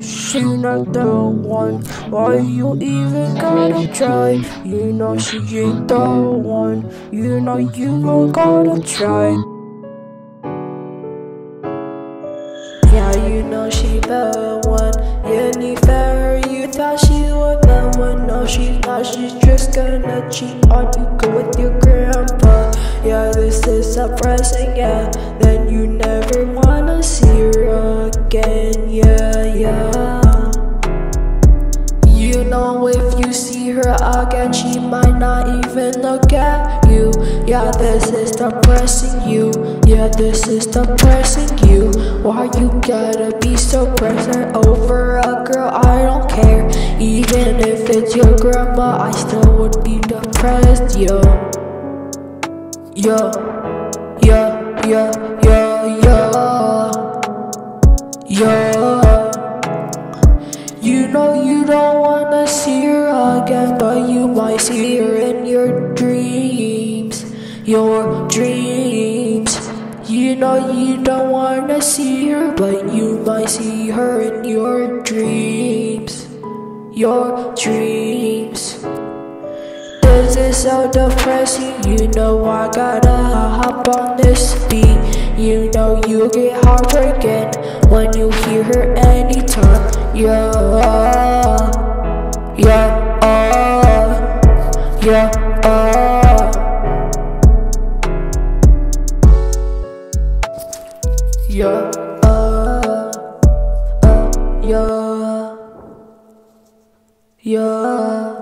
She not the one. Why you even gotta try? You know she ain't the one. You know you don't gotta try. Yeah, you know she the one. You need. You thought she was the one. No, she's not. She's just gonna cheat on you. Go with your grandpa. Yeah, this is surprising. Yeah, then her again, she might not even look at you. Yeah, this is depressing you. Yeah, this is depressing you. Why you gotta be so present over a girl? I don't care. Even if it's your grandma, I still would be depressed, yo. Yo, yo, yo, yo, yo, yo. You know you don't wanna see again, but you might see her in your dreams. Your dreams. You know you don't wanna see her, but you might see her in your dreams. Your dreams. This is so depressing, you know I gotta hop on this beat. You know you get heartbroken when you hear her anytime. Yeah, yeah, yeah, uh. Yeah, uh, yeah, yeah.